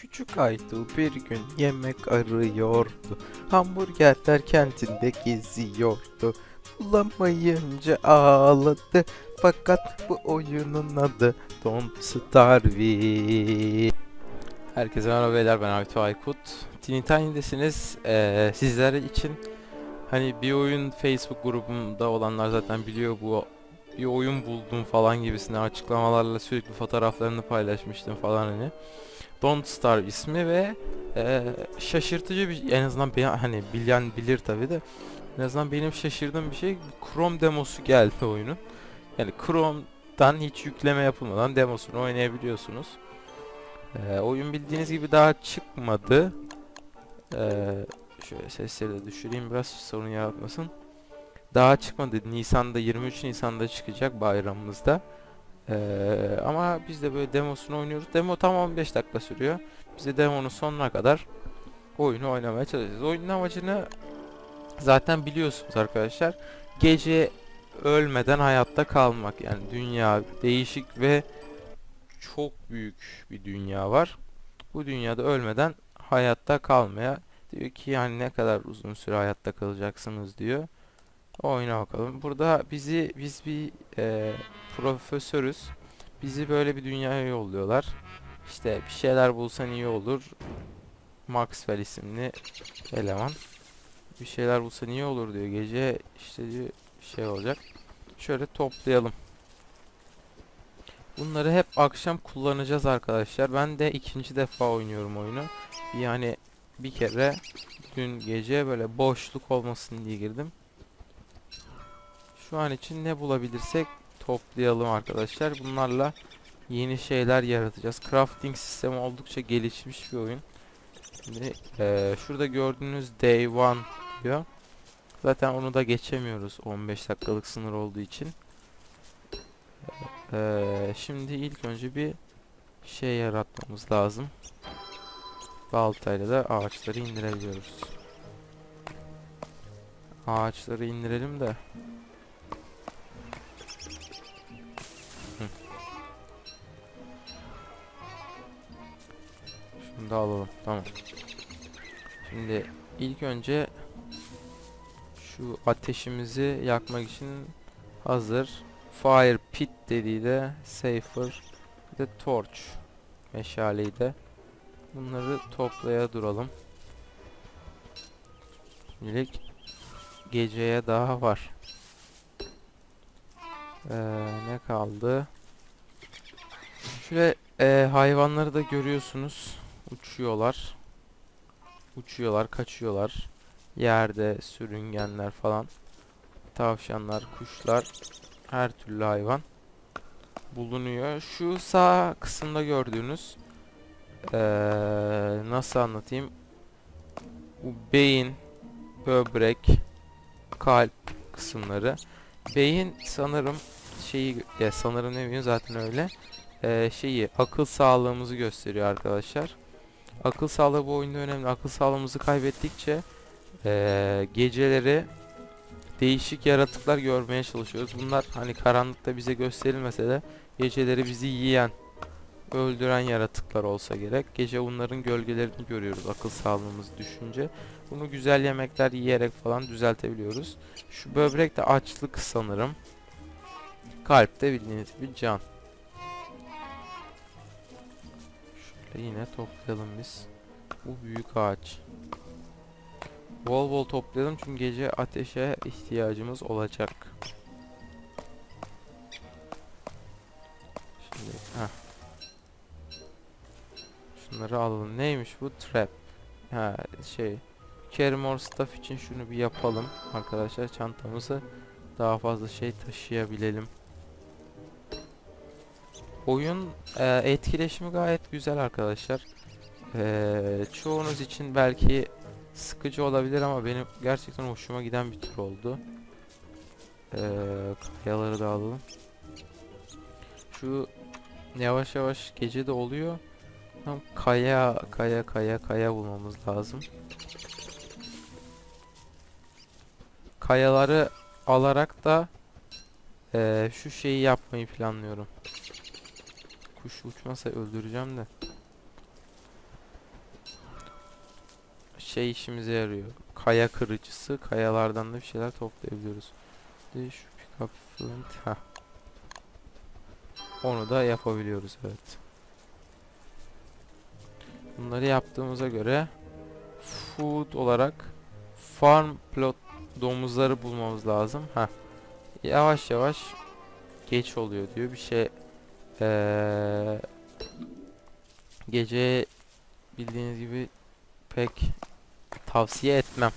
Küçük Aytu bir gün yemek arıyordu. Hamburgerler kentinde geziyordu. Bulamayınca ağladı. Fakat bu oyunun adı Don't Starve. Herkese merhaba beyler ben Aytu Aykut. Teeny. Ee, sizler için hani bir oyun Facebook grubumda olanlar zaten biliyor bu bir oyun buldum falan gibisine açıklamalarla sürekli fotoğraflarını paylaşmıştım falan hani. Don't Starve ismi ve e, şaşırtıcı bir en azından ben, hani bilen bilir tabi de en azından benim şaşırdığım bir şey Chrome demosu geldi oyunun. Yani Chrome'dan hiç yükleme yapılmadan demosunu oynayabiliyorsunuz. E, oyun bildiğiniz gibi daha çıkmadı. E, şöyle sesleri de düşüreyim biraz sorun yaratmasın. Daha çıkmadı. Nisan'da 23 Nisan'da çıkacak bayramımızda. Ee, ama biz de böyle demosunu oynuyoruz. Demo tam 15 dakika sürüyor. Biz de demonun sonuna kadar oyunu oynamaya çalışacağız. Oyunun amacını zaten biliyorsunuz arkadaşlar. Gece ölmeden hayatta kalmak. Yani dünya değişik ve çok büyük bir dünya var. Bu dünyada ölmeden hayatta kalmaya diyor ki yani ne kadar uzun süre hayatta kalacaksınız diyor. Oyna bakalım. Burada bizi biz bir e, profesörüz. Bizi böyle bir dünyaya yolluyorlar. İşte bir şeyler bulsan iyi olur. Maxwell isimli eleman. Bir şeyler bulsan iyi olur diyor. Gece işte diyor şey olacak. Şöyle toplayalım. Bunları hep akşam kullanacağız arkadaşlar. Ben de ikinci defa oynuyorum oyunu. Yani bir kere dün gece böyle boşluk olmasın diye girdim. Şu an için ne bulabilirsek toplayalım arkadaşlar. Bunlarla yeni şeyler yaratacağız. Crafting sistemi oldukça gelişmiş bir oyun. Şimdi eee, şurada gördüğünüz Day One diyor. Zaten onu da geçemiyoruz 15 dakikalık sınır olduğu için. Eee, şimdi ilk önce bir şey yaratmamız lazım. Baltayla da ağaçları indirebiliyoruz. Ağaçları indirelim de Da alalım. Tamam. Şimdi ilk önce şu ateşimizi yakmak için hazır. Fire pit dediği de safer. Bir de torch meşaleyi de. Bunları toplaya duralım. Şimdilik geceye daha var. Ee, ne kaldı? Şöyle e, hayvanları da görüyorsunuz. Uçuyorlar. Uçuyorlar, kaçıyorlar. Yerde sürüngenler falan. Tavşanlar, kuşlar, her türlü hayvan bulunuyor. Şu sağ kısımda gördüğünüz ee, nasıl anlatayım? Bu beyin, böbrek, kalp kısımları. Beyin sanırım şeyi ya sanırım demiyor zaten öyle. Ee, şeyi akıl sağlığımızı gösteriyor arkadaşlar. Akıl sağlığı bu oyunda önemli. Akıl sağlığımızı kaybettikçe ee, geceleri değişik yaratıklar görmeye çalışıyoruz. Bunlar hani karanlıkta bize gösterilmese de geceleri bizi yiyen, öldüren yaratıklar olsa gerek. Gece bunların gölgelerini görüyoruz akıl sağlığımız düşünce. Bunu güzel yemekler yiyerek falan düzeltebiliyoruz. Şu böbrek de açlık sanırım. Kalp de bildiğiniz gibi can. Şöyle yine toplayalım biz. Bu büyük ağaç. Bol bol toplayalım çünkü gece ateşe ihtiyacımız olacak. Şimdi heh. Şunları alalım. Neymiş bu? Trap. Ha şey. Carry more stuff için şunu bir yapalım. Arkadaşlar çantamızı daha fazla şey taşıyabilelim. Oyun e, etkileşimi gayet güzel arkadaşlar. E, çoğunuz için belki sıkıcı olabilir ama benim gerçekten hoşuma giden bir tür oldu. E, kayaları da alalım. Şu yavaş yavaş gece de oluyor. Tam kaya kaya kaya kaya bulmamız lazım. Kayaları alarak da e, şu şeyi yapmayı planlıyorum. Kuş uçmasa öldüreceğim de. şey işimize yarıyor. Kaya kırıcısı. Kayalardan da bir şeyler toplayabiliyoruz. De şu pick up flint. Heh. Onu da yapabiliyoruz evet. Bunları yaptığımıza göre food olarak farm plot domuzları bulmamız lazım. Ha. Yavaş yavaş geç oluyor diyor. Bir şey ee, gece bildiğiniz gibi pek tavsiye etmem.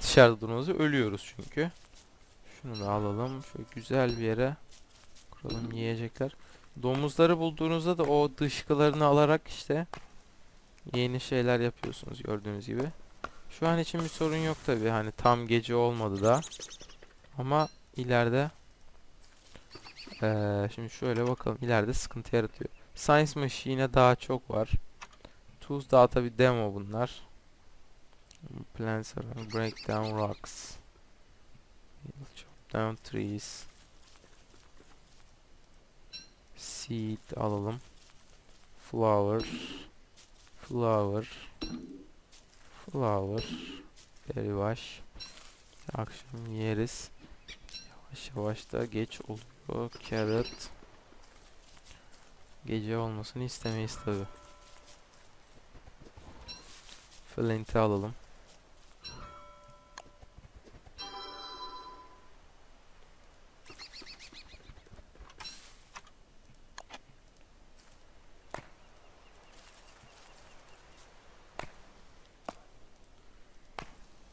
Dışarıda durmanızı ölüyoruz çünkü. Şunu da alalım. Şöyle güzel bir yere kuralım yiyecekler. Domuzları bulduğunuzda da o dışkılarını alarak işte yeni şeyler yapıyorsunuz gördüğünüz gibi. Şu an için bir sorun yok tabi hani tam gece olmadı da. Ama ileride eee, şimdi şöyle bakalım ileride sıkıntı yaratıyor. Science Machine'e daha çok var. Tools daha tabi demo bunlar. Plants break down rocks. Chop down trees. Seed alalım. Flower. Flower. Flower. Berry wash. Akşam yeriz. Yavaş yavaş da geç oluyor. Carrot. Gece olmasını istemeyiz tabi. Flint'i alalım.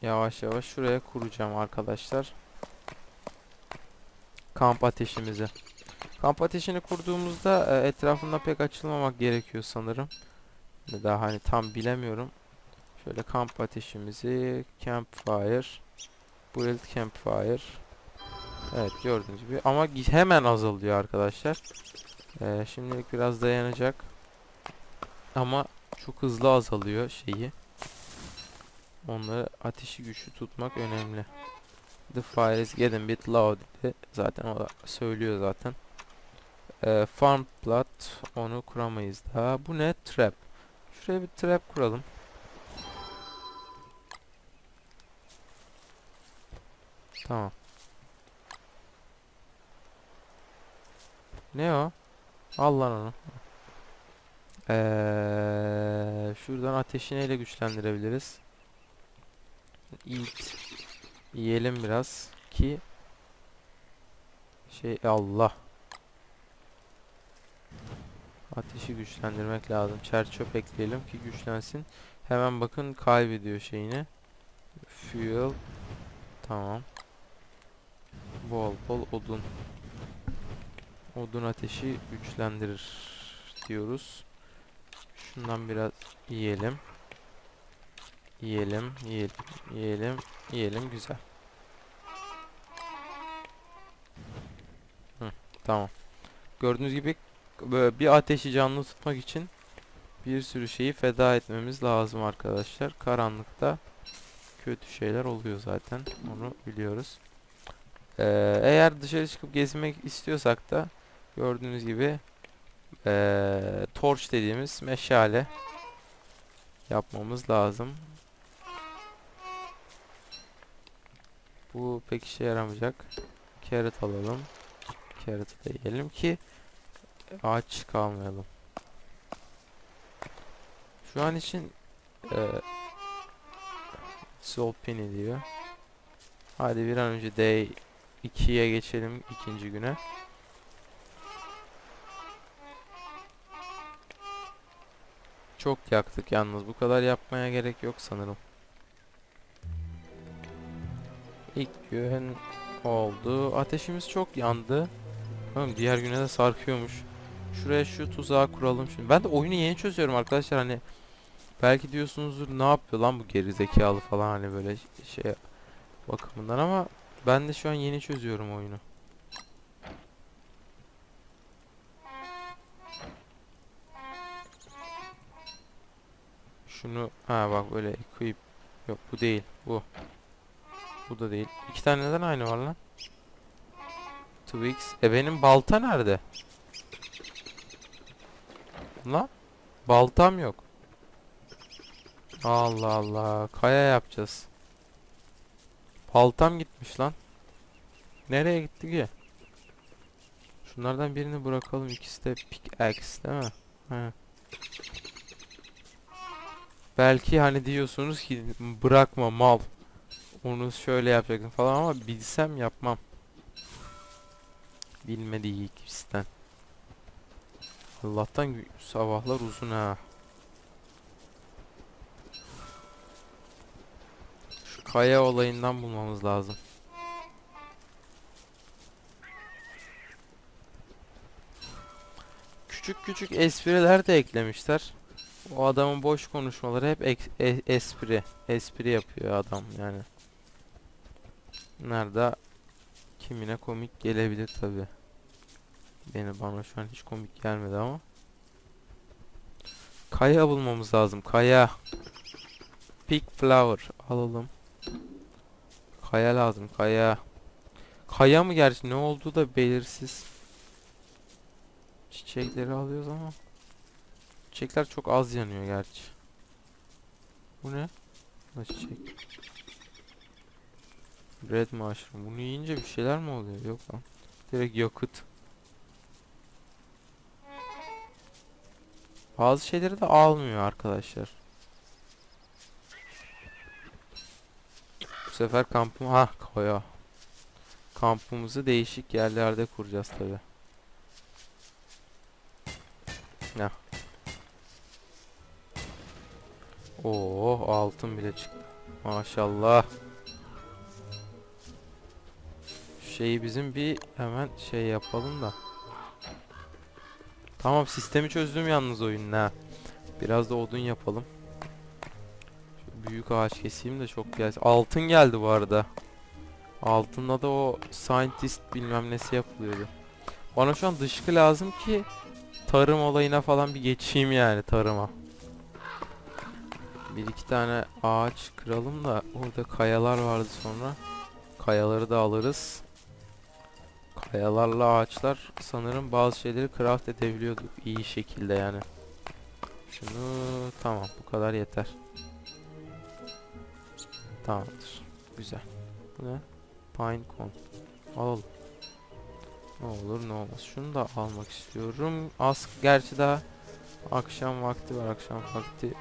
Yavaş yavaş şuraya kuracağım arkadaşlar. Kamp ateşimizi. Kamp ateşini kurduğumuzda e, etrafında pek açılmamak gerekiyor sanırım. Daha hani tam bilemiyorum. Şöyle kamp ateşimizi campfire build campfire Evet gördüğünüz gibi ama hemen azalıyor arkadaşlar. Ee, şimdilik biraz dayanacak. Ama çok hızlı azalıyor şeyi. Onları ateşi güçlü tutmak önemli. The fire is getting bit low dedi. Zaten o söylüyor zaten. Ee, farm plot onu kuramayız daha. Bu ne? Trap. Şuraya bir trap kuralım. Tamam. Ne o? Al lan onu. Ee, şuradan ateşi neyle güçlendirebiliriz? Eat. Yiyelim biraz ki şey Allah. Ateşi güçlendirmek lazım. Çer çöp ekleyelim ki güçlensin. Hemen bakın kaybediyor şeyini. Fuel. Tamam. Bol bol odun. Odun ateşi güçlendirir diyoruz. Şundan biraz yiyelim. Yiyelim, yiyelim, yiyelim, yiyelim. Güzel. Hı, tamam. Gördüğünüz gibi böyle bir ateşi canlı tutmak için bir sürü şeyi feda etmemiz lazım arkadaşlar. Karanlıkta kötü şeyler oluyor zaten. Onu biliyoruz. Ee, eğer dışarı çıkıp gezmek istiyorsak da gördüğünüz gibi ee, torch dediğimiz meşale yapmamız lazım. Bu pek işe yaramayacak. Carrot alalım. Carrot'ı da yiyelim ki aç kalmayalım. Şu an için e, Solpini diyor. Hadi bir an önce day 2'ye geçelim ikinci güne. Çok yaktık yalnız. Bu kadar yapmaya gerek yok sanırım. İlk gün oldu. Ateşimiz çok yandı. Oğlum diğer güne de sarkıyormuş. Şuraya şu tuzağı kuralım şimdi. Ben de oyunu yeni çözüyorum arkadaşlar hani belki diyorsunuzdur ne yapıyor lan bu geri zekalı falan hani böyle şey bakımından ama ben de şu an yeni çözüyorum oyunu. Şunu ha bak böyle equip yok bu değil bu. Bu da değil. İki tane neden aynı var lan? Twix. E benim balta nerede? Lan? Baltam yok. Allah Allah. Kaya yapacağız. Baltam gitmiş lan. Nereye gitti ki? Şunlardan birini bırakalım. İkisi de pickaxe değil mi? He. Belki hani diyorsunuz ki bırakma mal. Onu şöyle yapacaktım falan ama bilsem yapmam. Bilmediği ikisinden. Allah'tan sabahlar uzun ha. Şu kaya olayından bulmamız lazım. Küçük küçük espriler de eklemişler. O adamın boş konuşmaları hep ek- e- espri. Espri yapıyor adam yani. Nerede kimine komik gelebilir tabi. Beni bana şu an hiç komik gelmedi ama. Kaya bulmamız lazım. Kaya. Pink flower alalım. Kaya lazım. Kaya. Kaya mı gerçi ne olduğu da belirsiz. Çiçekleri alıyoruz ama. Çiçekler çok az yanıyor gerçi. Bu ne? Bu çiçek. Red mushroom. Bunu yiyince bir şeyler mi oluyor? Yok lan. Direkt yakıt. Bazı şeyleri de almıyor arkadaşlar. Bu sefer kampım ha koya. Kampımızı değişik yerlerde kuracağız tabi. Ne? Oo altın bile çıktı. Maşallah. Şeyi bizim bir hemen şey yapalım da. Tamam sistemi çözdüm yalnız oyunun ha. Biraz da odun yapalım. Şu büyük ağaç keseyim de çok gelsin. Altın geldi bu arada. Altında da o scientist bilmem nesi yapılıyordu. Bana şu an dışkı lazım ki tarım olayına falan bir geçeyim yani tarıma. Bir iki tane ağaç kıralım da orada kayalar vardı sonra. Kayaları da alırız. Kayalarla ağaçlar sanırım bazı şeyleri craft edebiliyordu iyi şekilde yani. Şunu tamam bu kadar yeter. Tamamdır. Güzel. Bu ne? Pine cone. Alalım. Ne olur ne olmaz. Şunu da almak istiyorum. Az gerçi daha akşam vakti var. Akşam vakti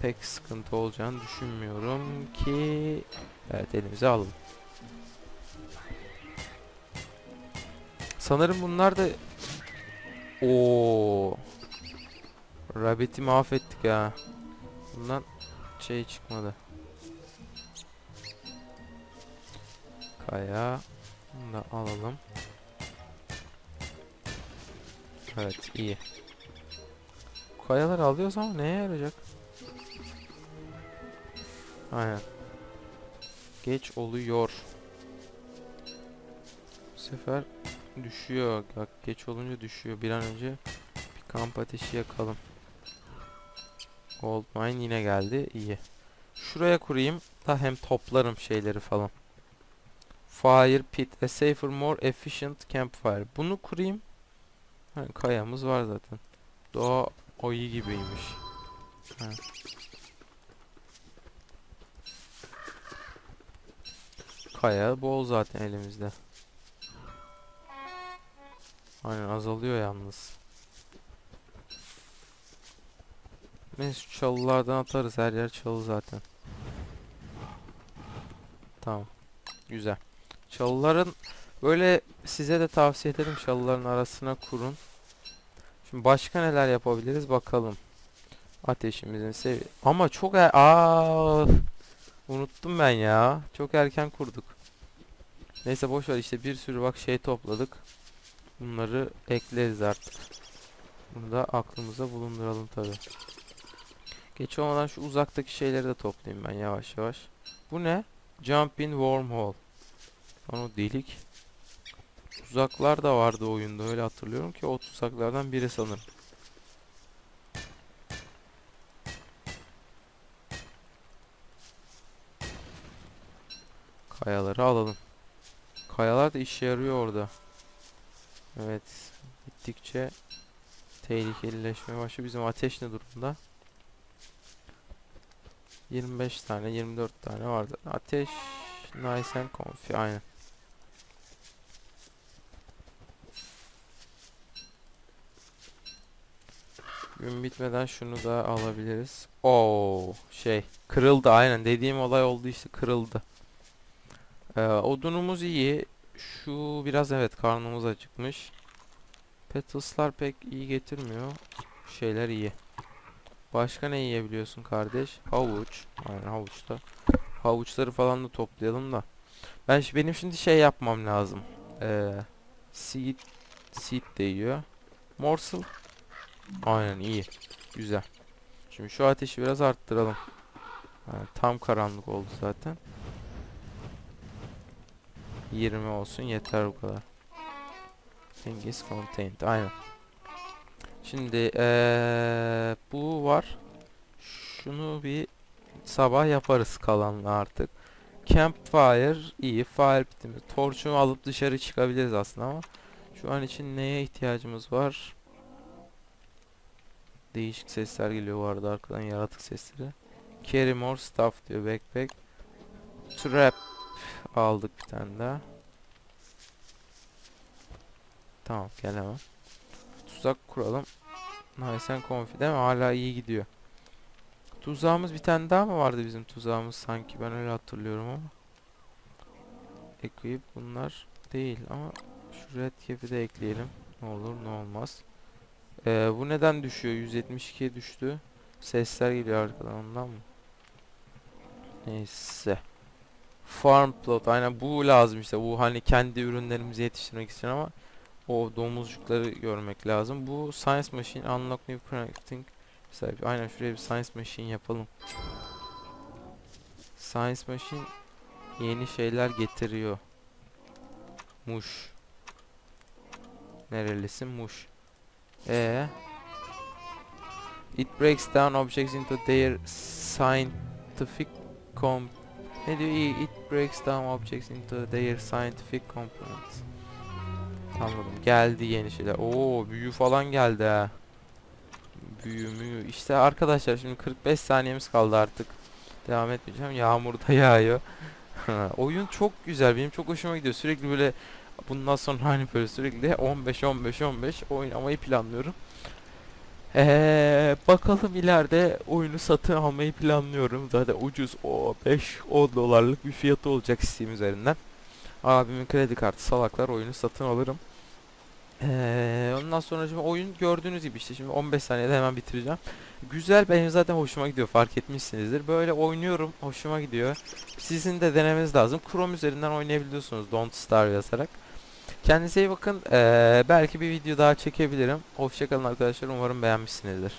pek sıkıntı olacağını düşünmüyorum ki evet elimize alalım. Sanırım bunlar da o Rabbit'i mahvettik ya. Bundan şey çıkmadı. Kaya. Bunu da alalım. Evet iyi. Kayaları alıyoruz ama neye yarayacak? Aynen. Geç oluyor. Bu sefer düşüyor. Bak geç olunca düşüyor. Bir an önce bir kamp ateşi yakalım. Gold mine yine geldi. İyi. Şuraya kurayım da hem toplarım şeyleri falan. Fire pit, a safer, more efficient campfire. Bunu kurayım. Ha, kayamız var zaten. Doğa ayı gibiymiş. Ha. Kaya bol zaten elimizde. Aynen azalıyor yalnız. Neyse çalılardan atarız. Her yer çalı zaten. Tamam. Güzel. Çalıların böyle size de tavsiye ederim çalıların arasına kurun. Şimdi başka neler yapabiliriz bakalım. Ateşimizin sevi ama çok er Aa, unuttum ben ya. Çok erken kurduk. Neyse boş ver işte bir sürü bak şey topladık. Bunları ekleriz artık. Bunu da aklımıza bulunduralım tabi. Geç olmadan şu uzaktaki şeyleri de toplayayım ben yavaş yavaş. Bu ne? Jump in wormhole. Lan o delik. Tuzaklar da vardı oyunda öyle hatırlıyorum ki o tuzaklardan biri sanırım. Kayaları alalım. Kayalar da işe yarıyor orada. Evet. Gittikçe tehlikelileşmeye başlıyor. Bizim ateş ne durumda? 25 tane 24 tane vardı. Ateş nice and comfy aynen. Gün bitmeden şunu da alabiliriz. Oo şey kırıldı aynen dediğim olay oldu işte kırıldı. Ee, odunumuz iyi. Şu biraz evet karnımız acıkmış. Petals'lar pek iyi getirmiyor. Şeyler iyi. Başka ne yiyebiliyorsun kardeş? Havuç. Aynen havuçta. Havuçları falan da toplayalım da. Ben benim şimdi şey yapmam lazım. Ee, seed seed de yiyor. Morsel. Aynen iyi. Güzel. Şimdi şu ateşi biraz arttıralım. Yani tam karanlık oldu zaten. 20 olsun yeter bu kadar. Thing is contained. Aynen. Şimdi eee, bu var. Şunu bir sabah yaparız kalanla artık. Campfire iyi. Fire pitimiz. Torçumu alıp dışarı çıkabiliriz aslında ama şu an için neye ihtiyacımız var? Değişik sesler geliyor bu arada arkadan yaratık sesleri. Carry more stuff diyor backpack. Trap aldık bir tane daha. Tamam gel hemen. Tuzak kuralım. Nice and comfy değil mi? Hala iyi gidiyor. Tuzağımız bir tane daha mı vardı bizim tuzağımız sanki ben öyle hatırlıyorum ama. Ekleyip bunlar değil ama şu red cap'i de ekleyelim. Ne olur ne olmaz. Ee, bu neden düşüyor? 172'ye düştü. Sesler geliyor arkadan ondan mı? Neyse. Farm plot. Aynen bu lazım işte. Bu hani kendi ürünlerimizi yetiştirmek için ama o domuzcukları görmek lazım. Bu Science Machine Unlock New Crafting Mesela aynen şuraya bir Science Machine yapalım. Science Machine yeni şeyler getiriyor. Muş. Nerelisin? Muş. Ee. It breaks down objects into their scientific com ne diyor? It breaks down objects into their scientific components. Anladım. Geldi yeni şeyler. Oo, büyü falan geldi ha. Büyü müyü. İşte arkadaşlar şimdi 45 saniyemiz kaldı artık. Devam etmeyeceğim. Yağmur da yağıyor. Oyun çok güzel. Benim çok hoşuma gidiyor. Sürekli böyle bundan sonra hani böyle sürekli 15 15 15 oynamayı planlıyorum. Ee, bakalım ileride oyunu satın almayı planlıyorum. Zaten ucuz o 5 10 dolarlık bir fiyatı olacak Steam üzerinden. Abimin kredi kartı salaklar oyunu satın alırım. Ee, ondan sonra şimdi oyun gördüğünüz gibi işte şimdi 15 saniyede hemen bitireceğim. Güzel benim zaten hoşuma gidiyor fark etmişsinizdir. Böyle oynuyorum hoşuma gidiyor. Sizin de denemeniz lazım. Chrome üzerinden oynayabiliyorsunuz Don't Starve yazarak. Kendinize iyi bakın. Ee, belki bir video daha çekebilirim. Hoşçakalın arkadaşlar. Umarım beğenmişsinizdir.